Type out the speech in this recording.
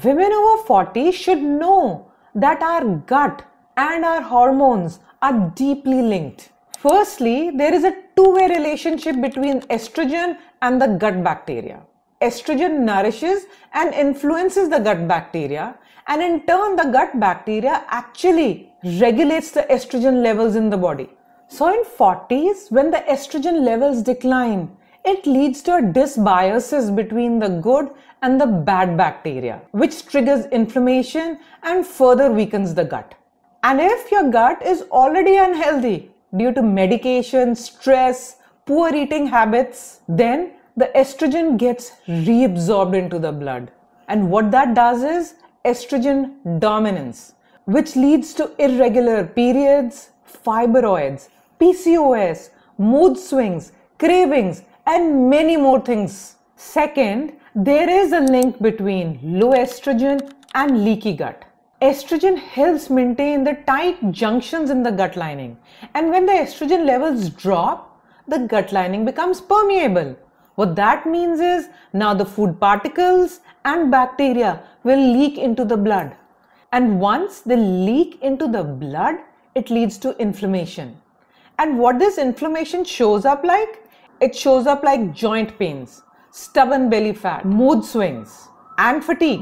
Women over 40 should know that our gut and our hormones are deeply linked. Firstly, there is a two way relationship between estrogen and the gut bacteria. Estrogen nourishes and influences the gut bacteria, and in turn, the gut bacteria actually regulates the estrogen levels in the body. So, in 40s, when the estrogen levels decline, it leads to a dysbiosis between the good and the bad bacteria, which triggers inflammation and further weakens the gut. And if your gut is already unhealthy due to medication, stress, poor eating habits, then the estrogen gets reabsorbed into the blood. And what that does is estrogen dominance, which leads to irregular periods, fibroids, PCOS, mood swings, cravings, and many more things. Second, there is a link between low estrogen and leaky gut. Estrogen helps maintain the tight junctions in the gut lining, and when the estrogen levels drop, the gut lining becomes permeable. What that means is now the food particles and bacteria will leak into the blood. And once they leak into the blood, it leads to inflammation. And what this inflammation shows up like? It shows up like joint pains, stubborn belly fat, mood swings, and fatigue.